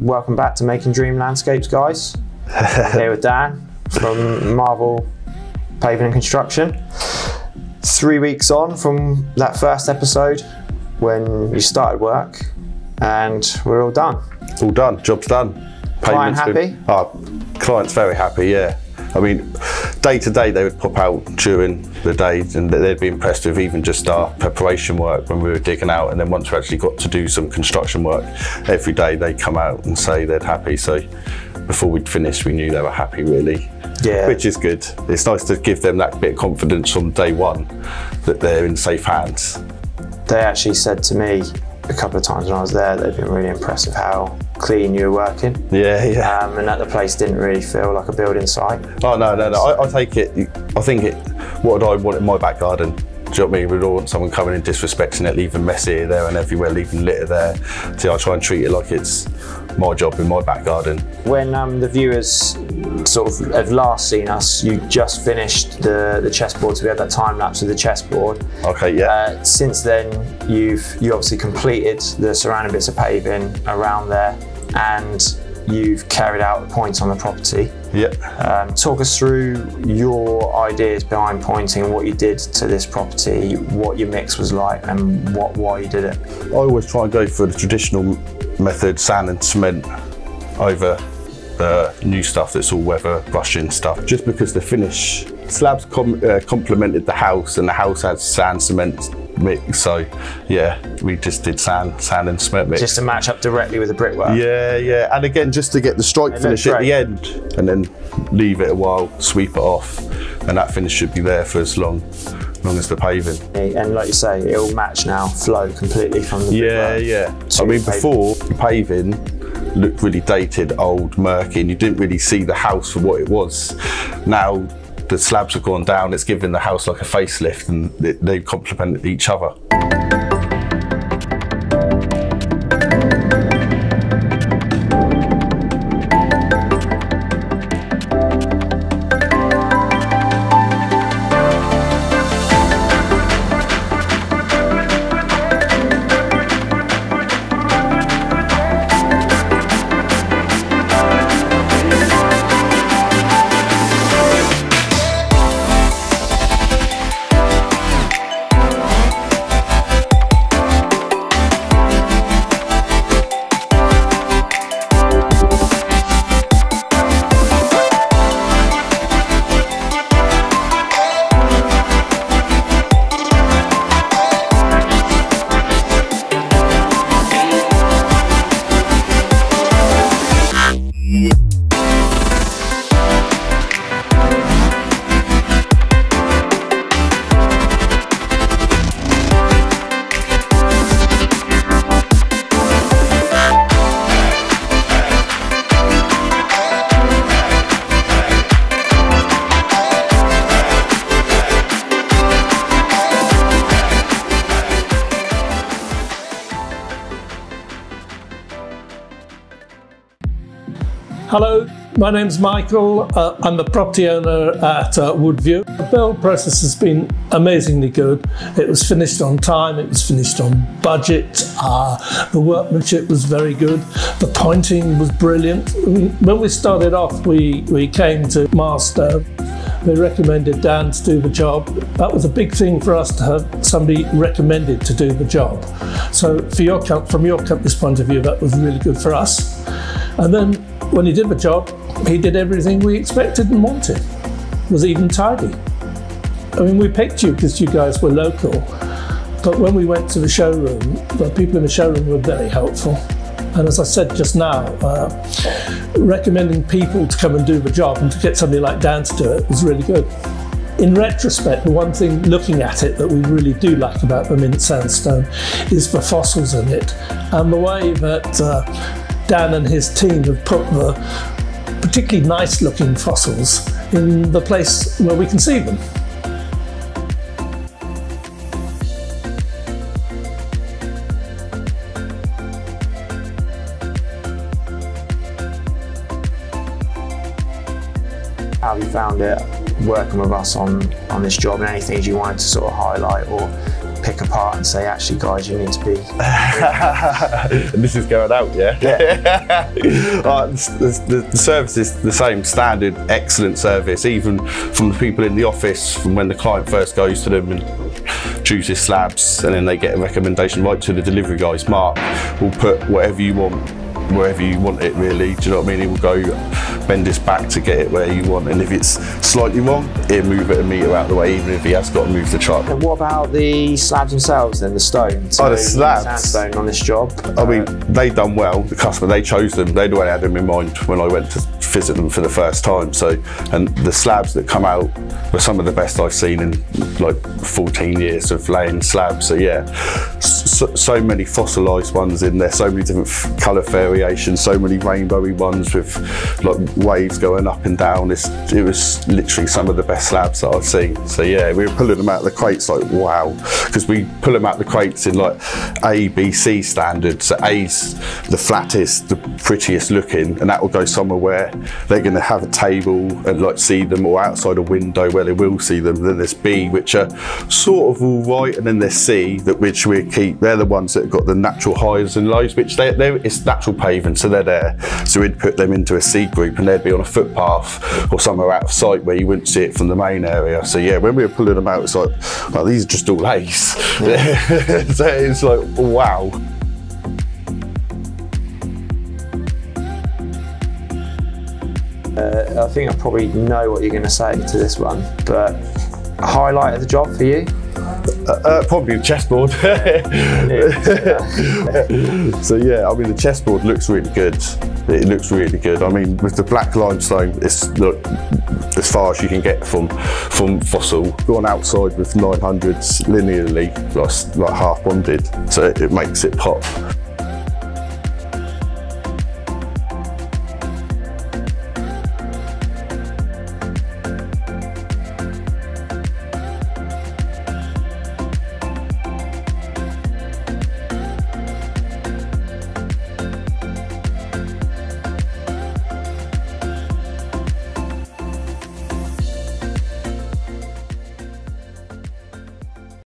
welcome back to Making Dream Landscapes, guys. Here with Dan from Marvel Paving and Construction. Three weeks on from that first episode when you started work, and we're all done. All done. Job's done. Client Payment's been- Oh, client's very happy. Yeah. I mean, day to day they would pop out during the day and they'd be impressed with even just our preparation work when we were digging out. And then once we actually got to do some construction work, every day they'd come out and say they're happy. So before we'd finished, we knew they were happy really. Yeah. Which is good. It's nice to give them that bit of confidence from day one that they're in safe hands. They actually said to me a couple of times when I was there, they've been really impressed with how clean you were working. Yeah, yeah. Um, and that the place didn't really feel like a building site. Oh no, no, no. I, I take it. I think it. What would I want in my back garden? Do you know what I mean? We'd all want someone coming and disrespecting it, leaving mess here, there, and everywhere, leaving litter there. So I try and treat it like it's my job in my back garden. When um, the viewers sort of have last seen us, you just finished the, the chessboard, so we had that time lapse of the chessboard. Okay, yeah. Uh, since then, you've you obviously completed the surrounding bits of paving around there, and you've carried out points on the property. Yep. Um, talk us through your ideas behind pointing, what you did to this property, what your mix was like, and what why you did it. I always try and go for the traditional method, sand and cement, over the new stuff that's all weather brushing stuff. Just because the finish slabs com- uh, complemented the house, and the house has sand cement mix. So yeah, we just did sand, sand and cement mix. Just to match up directly with the brickwork. Yeah, yeah, and again, just to get the strike It finish at the end, and then leave it a while, sweep it off, and that finish should be there for as long, long as the paving. And like you say, it'll match now, flow completely from the Yeah, yeah. I mean, before the paving looked really dated, old, murky, and you didn't really see the house for what it was. Now the slabs have gone down. It's given the house like a facelift, and they, complement each other. Hello, my name's Michael. Uh, I'm the property owner at uh, Woodview. The build process has been amazingly good. It was finished on time, it was finished on budget, uh, the workmanship was very good, the pointing was brilliant. When we started off, we, we came to Master. They recommended Dan to do the job. That was a big thing for us to have somebody recommended to do the job. So, for your from your company's point of view, that was really good for us. And then when he did the job, he did everything we expected and wanted. Was even tidy. I mean, we picked you because you guys were local, but when we went to the showroom, the people in the showroom were very helpful. And as I said just now, uh, recommending people to come and do the job and to get somebody like Dan to do it was really good. In retrospect, the one thing looking at it that we really do like about the mint sandstone is the fossils in it and the way that uh, Dan and his team have put the particularly nice looking fossils in the place where we can see them. How have you found it working with us on, on this job and anything you wanted to sort of highlight or pick apart and say, actually, guys, you need to be. and this is going out, yeah? Yeah. uh, the, the, the, service is the same, standard, excellent service, even from the people in the office, from when the client first goes to them and chooses slabs, and then they get a recommendation right to the delivery guys. Mark will put whatever you want wherever you want it really. Do you know what I mean? He will go bend his back to get it where you want. And if it's slightly wrong, he'll move it a metre out of the way, even if he has got to move the truck. And what about the slabs themselves then, the stone? So oh, the slabs. Sandstone on this job. I mean, they've done well. The customer, they chose them. They'd already had them in mind when I went to visit them for the first time. So, and the slabs that come out were some of the best I've seen in like 14 years of laying slabs. So yeah, so, so many fossilised ones in there, so many different colour variations, so many rainbowy ones with like waves going up and down. It's, it was literally some of the best slabs that I've seen. So yeah, we were pulling them out of the crates like wow, because we pull them out of the crates in like A, B, C standards. So A's the flattest, the prettiest looking, and that will go somewhere where they're going to have a table and like see them or outside a window where they will see them. Then there's B, which are sort of all right, and then there's C, that which we keep. They're the ones that have got the natural highs and lows, which they, they it's natural paving, so they're there. So we'd put them into a C group, and they'd be on a footpath or somewhere out of sight where you wouldn't see it from the main area. So yeah, when we were pulling them out, it's like, well, these are just all A's. so it's like, wow. Uh, I think I probably know what you're going to say to this one, but highlight of the job for you? Uh, uh, probably the chessboard. so yeah, I mean the chessboard looks really good. It looks really good. I mean with the black limestone, it's look as far as you can get from from fossil. Gone outside with 900s linearly, like, like half bonded, so it, it makes it pop.